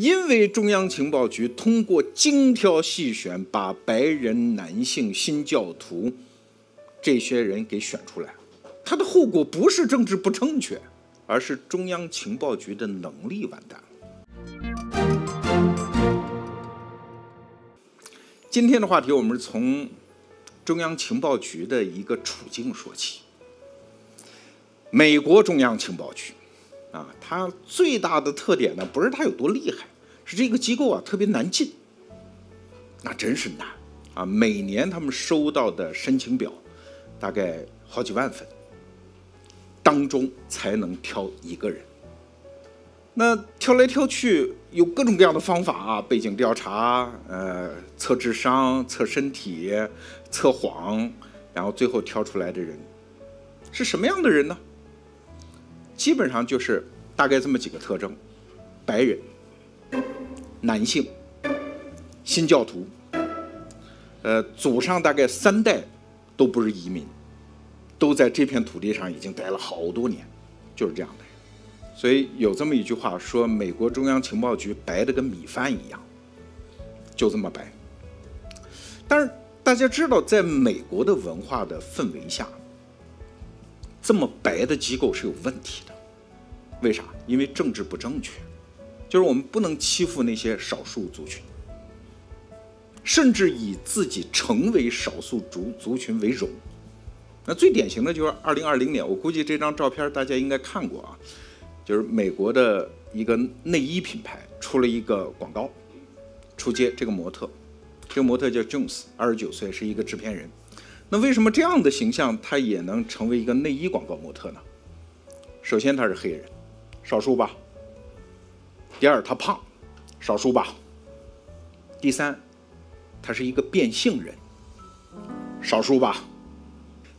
因为中央情报局通过精挑细选，把白人男性新教徒这些人给选出来，它的后果不是政治不正确，而是中央情报局的能力完蛋了。今天的话题，我们从中央情报局的一个处境说起。美国中央情报局。啊，它最大的特点呢，不是它有多厉害，是这个机构啊特别难进。那真是难啊！每年他们收到的申请表，大概好几万份，当中才能挑一个人。那挑来挑去，有各种各样的方法啊，背景调查，呃，测智商、测身体、测谎，然后最后挑出来的人是什么样的人呢？基本上就是大概这么几个特征：白人、男性、新教徒，呃，祖上大概三代都不是移民，都在这片土地上已经待了好多年，就是这样的人。所以有这么一句话说：“美国中央情报局白的跟米饭一样，就这么白。”但是大家知道，在美国的文化的氛围下。这么白的机构是有问题的，为啥？因为政治不正确，就是我们不能欺负那些少数族群，甚至以自己成为少数族族群为荣。那最典型的就是二零二零年，我估计这张照片大家应该看过啊，就是美国的一个内衣品牌出了一个广告，出街这个模特，这个模特叫 Jones，二十九岁，是一个制片人。那为什么这样的形象他也能成为一个内衣广告模特呢？首先他是黑人，少数吧。第二他胖，少数吧。第三，他是一个变性人，少数吧。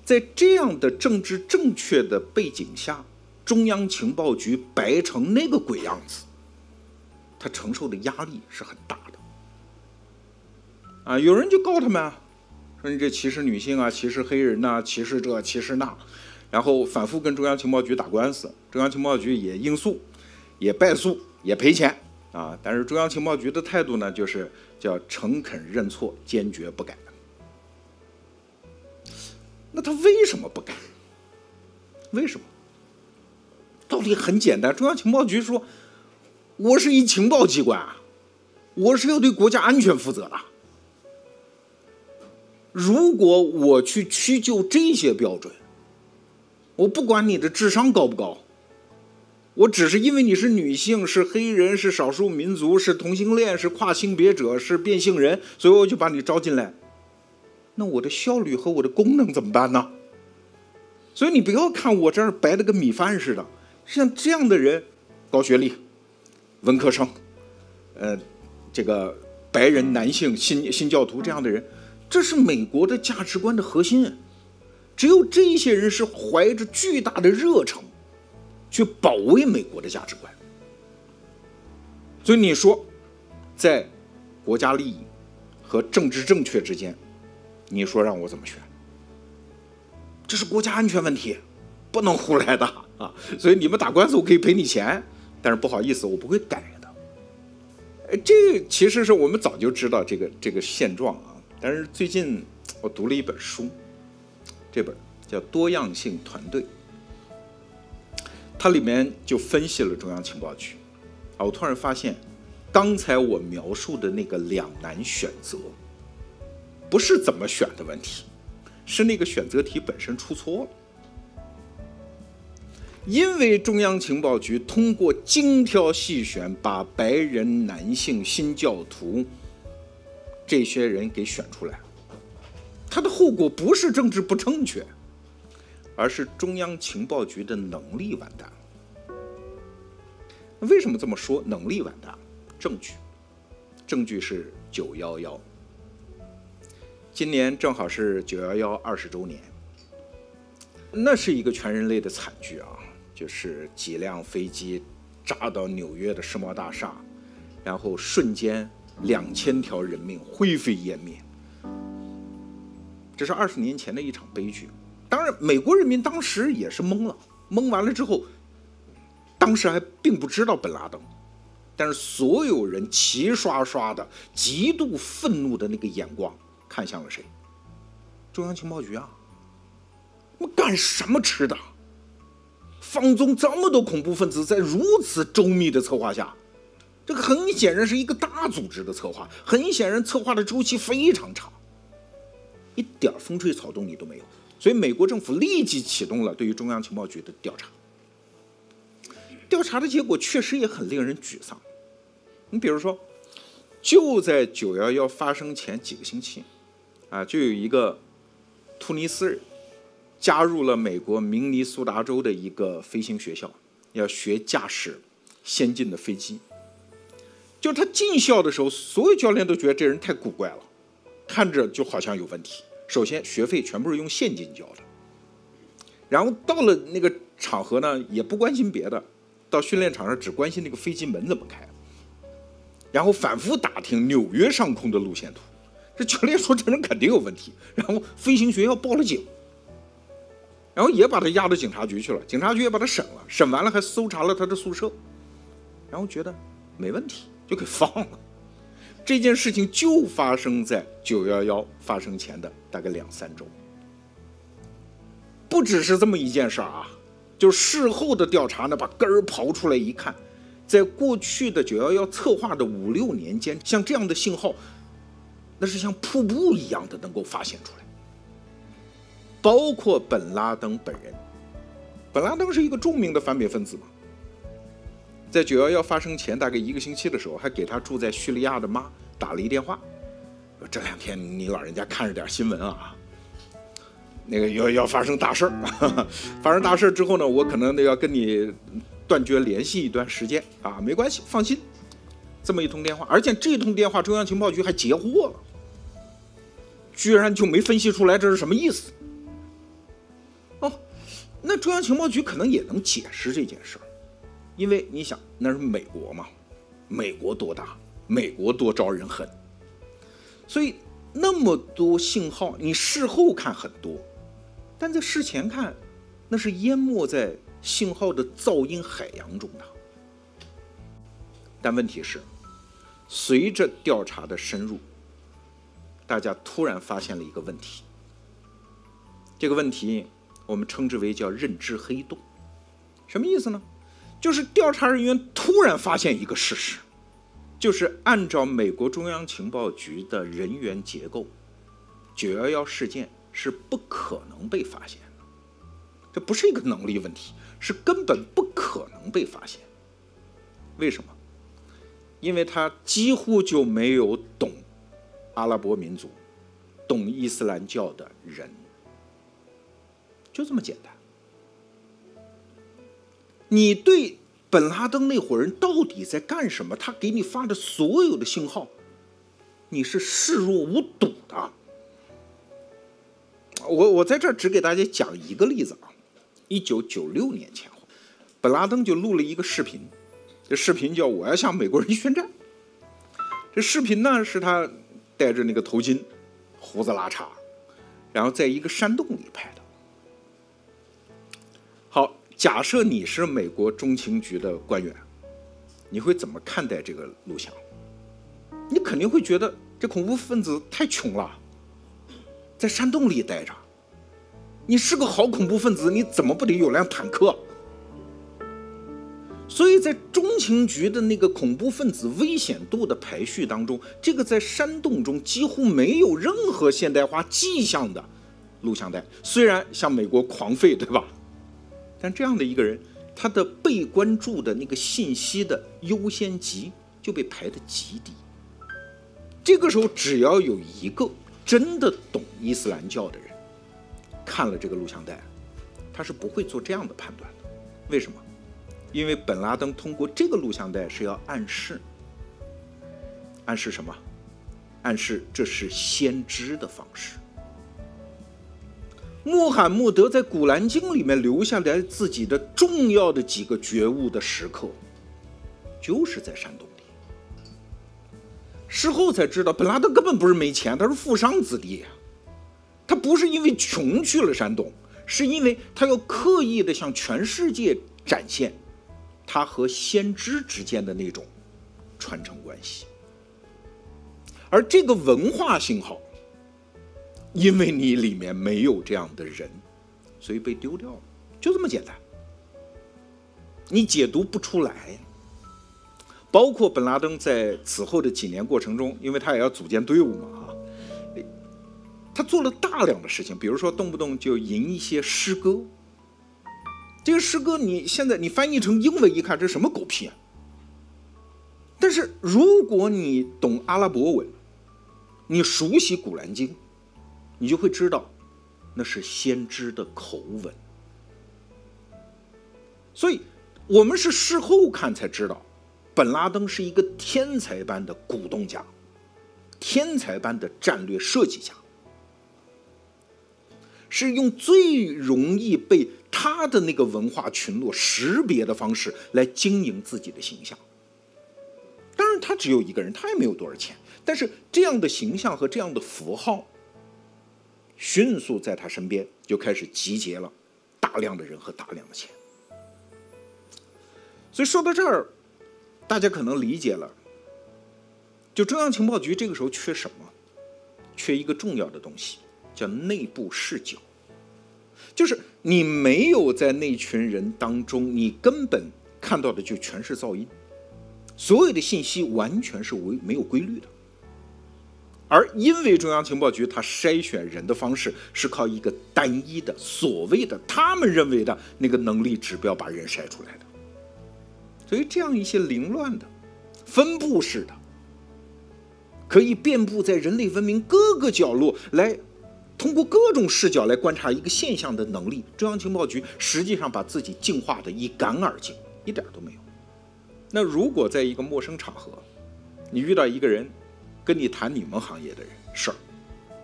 在这样的政治正确的背景下，中央情报局白成那个鬼样子，他承受的压力是很大的。啊，有人就告他们。说你这歧视女性啊，歧视黑人呐，歧视这歧视那，然后反复跟中央情报局打官司，中央情报局也应诉，也败诉，也赔钱啊。但是中央情报局的态度呢，就是叫诚恳认错，坚决不改。那他为什么不改？为什么？道理很简单，中央情报局说，我是一情报机关啊，我是要对国家安全负责的。如果我去屈就这些标准，我不管你的智商高不高，我只是因为你是女性、是黑人、是少数民族、是同性恋、是跨性别者、是变性人，所以我就把你招进来，那我的效率和我的功能怎么办呢？所以你不要看我这儿白的跟米饭似的，像这样的人，高学历、文科生，呃，这个白人男性新新教徒这样的人。这是美国的价值观的核心，只有这些人是怀着巨大的热诚，去保卫美国的价值观。所以你说，在国家利益和政治正确之间，你说让我怎么选？这是国家安全问题，不能胡来的啊！所以你们打官司，我可以赔你钱，但是不好意思，我不会改的。哎，这其实是我们早就知道这个这个现状啊。但是最近我读了一本书，这本叫《多样性团队》，它里面就分析了中央情报局。啊，我突然发现，刚才我描述的那个两难选择，不是怎么选的问题，是那个选择题本身出错了。因为中央情报局通过精挑细选，把白人男性新教徒。这些人给选出来了，他的后果不是政治不正确，而是中央情报局的能力完蛋了。为什么这么说？能力完蛋？证据，证据是九幺幺。今年正好是九幺幺二十周年，那是一个全人类的惨剧啊！就是几辆飞机炸到纽约的世贸大厦，然后瞬间。两千条人命灰飞烟灭，这是二十年前的一场悲剧。当然，美国人民当时也是懵了，懵完了之后，当时还并不知道本拉登，但是所有人齐刷刷的、极度愤怒的那个眼光看向了谁？中央情报局啊！我干什么吃的？放纵这么多恐怖分子，在如此周密的策划下，这个很显然是一个大组织的策划，很显然策划的周期非常长，一点风吹草动你都没有。所以美国政府立即启动了对于中央情报局的调查。调查的结果确实也很令人沮丧。你比如说，就在九幺幺发生前几个星期，啊，就有一个突尼斯人。加入了美国明尼苏达州的一个飞行学校，要学驾驶先进的飞机。就他进校的时候，所有教练都觉得这人太古怪了，看着就好像有问题。首先，学费全部是用现金交的，然后到了那个场合呢，也不关心别的，到训练场上只关心那个飞机门怎么开，然后反复打听纽约上空的路线图。这教练说这人肯定有问题，然后飞行学校报了警。然后也把他押到警察局去了，警察局也把他审了，审完了还搜查了他的宿舍，然后觉得没问题，就给放了。这件事情就发生在九幺幺发生前的大概两三周。不只是这么一件事儿啊，就事后的调查呢，把根儿刨出来一看，在过去的九幺幺策划的五六年间，像这样的信号，那是像瀑布一样的能够发现出来。包括本拉登本人，本拉登是一个著名的反美分子嘛，在九幺幺发生前大概一个星期的时候，还给他住在叙利亚的妈打了一电话，说这两天你老人家看着点新闻啊，那个要要发生大事儿，发生大事儿之后呢，我可能得要跟你断绝联系一段时间啊，没关系，放心，这么一通电话，而且这通电话中央情报局还截获了，居然就没分析出来这是什么意思。哦那中央情报局可能也能解释这件事儿，因为你想，那是美国嘛，美国多大，美国多招人恨，所以那么多信号，你事后看很多，但在事前看，那是淹没在信号的噪音海洋中的。但问题是，随着调查的深入，大家突然发现了一个问题，这个问题。我们称之为叫认知黑洞，什么意思呢？就是调查人员突然发现一个事实，就是按照美国中央情报局的人员结构，九幺幺事件是不可能被发现的。这不是一个能力问题，是根本不可能被发现。为什么？因为他几乎就没有懂阿拉伯民族、懂伊斯兰教的人。就这么简单。你对本拉登那伙人到底在干什么？他给你发的所有的信号，你是视若无睹的。我我在这儿只给大家讲一个例子啊，一九九六年前后，本拉登就录了一个视频，这视频叫“我要向美国人宣战”。这视频呢是他戴着那个头巾，胡子拉碴，然后在一个山洞里拍的。假设你是美国中情局的官员，你会怎么看待这个录像？你肯定会觉得这恐怖分子太穷了，在山洞里待着。你是个好恐怖分子，你怎么不得有辆坦克？所以在中情局的那个恐怖分子危险度的排序当中，这个在山洞中几乎没有任何现代化迹象的录像带，虽然向美国狂吠，对吧？但这样的一个人，他的被关注的那个信息的优先级就被排得极低。这个时候，只要有一个真的懂伊斯兰教的人看了这个录像带，他是不会做这样的判断的。为什么？因为本拉登通过这个录像带是要暗示，暗示什么？暗示这是先知的方式。穆罕默德在《古兰经》里面留下来自己的重要的几个觉悟的时刻，就是在山洞里。事后才知道，本拉登根本不是没钱，他是富商子弟。他不是因为穷去了山洞，是因为他要刻意的向全世界展现他和先知之间的那种传承关系。而这个文化信号，因为你里面没有这样的人，所以被丢掉了，就这么简单。你解读不出来。包括本拉登在此后的几年过程中，因为他也要组建队伍嘛，哈，他做了大量的事情，比如说动不动就吟一些诗歌。这个诗歌你现在你翻译成英文一看，这什么狗屁啊！但是如果你懂阿拉伯文，你熟悉古兰经，你就会知道，那是先知的口吻。所以，我们是事后看才知道，本拉登是一个天才般的鼓动家，天才般的战略设计家，是用最容易被他的那个文化群落识别的方式来经营自己的形象。当然，他只有一个人，他也没有多少钱。但是这样的形象和这样的符号，迅速在他身边就开始集结了大量的人和大量的钱。所以说到这儿，大家可能理解了，就中央情报局这个时候缺什么？缺一个重要的东西，叫内部视角。就是你没有在那群人当中，你根本看到的就全是噪音，所有的信息完全是为没有规律的。而因为中央情报局它筛选人的方式是靠一个单一的所谓的他们认为的那个能力指标把人筛出来的，所以这样一些凌乱的、分布式的，可以遍布在人类文明各个角落来通过各种视角来观察一个现象的能力，中央情报局实际上把自己净化的一干二净，一点都没有。那如果在一个陌生场合，你遇到一个人，跟你谈你们行业的人事儿，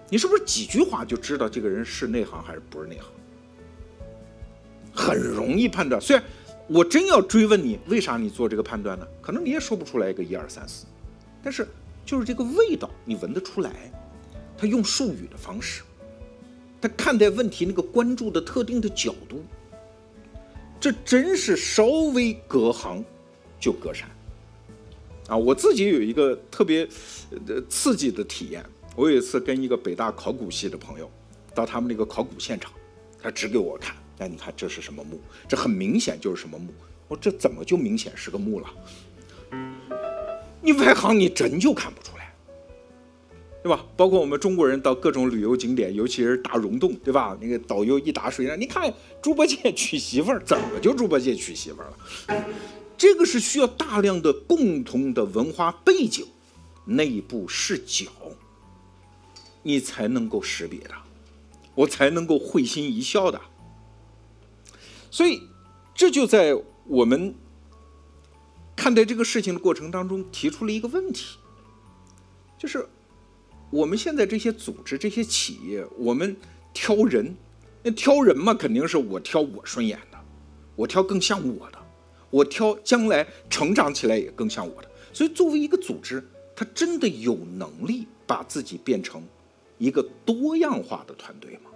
你是不是几句话就知道这个人是内行还是不是内行？很容易判断。虽然我真要追问你为啥你做这个判断呢？可能你也说不出来一个一二三四，但是就是这个味道你闻得出来。他用术语的方式，他看待问题那个关注的特定的角度，这真是稍微隔行就隔山。啊，我自己有一个特别刺激的体验。我有一次跟一个北大考古系的朋友到他们那个考古现场，他指给我看，哎，你看这是什么墓？这很明显就是什么墓。我这怎么就明显是个墓了？你外行你真就看不出来，对吧？包括我们中国人到各种旅游景点，尤其是大溶洞，对吧？那个导游一打水，你看猪八戒娶媳妇儿，怎么就猪八戒娶媳妇儿了？这个是需要大量的共同的文化背景、内部视角，你才能够识别的，我才能够会心一笑的。所以，这就在我们看待这个事情的过程当中提出了一个问题，就是我们现在这些组织、这些企业，我们挑人，那挑人嘛，肯定是我挑我顺眼的，我挑更像我的。我挑将来成长起来也更像我的，所以作为一个组织，它真的有能力把自己变成一个多样化的团队吗？